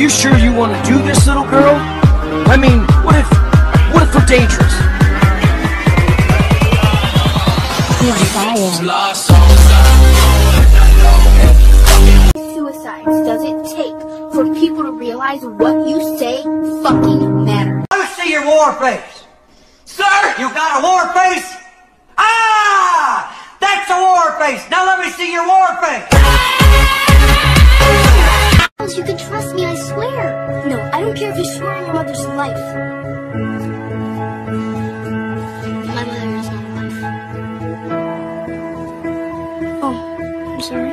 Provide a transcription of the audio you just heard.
You sure you want to do this, little girl? I mean, what if, what if we're dangerous? Suicides does it take for people to realize what you say fucking matters? Let me see your war face. Sir, you got a war face? Ah! That's a war face. Now let me see your war face. swear. No, I don't care if you swear on your mother's life. My mother is not alive. Oh, I'm sorry.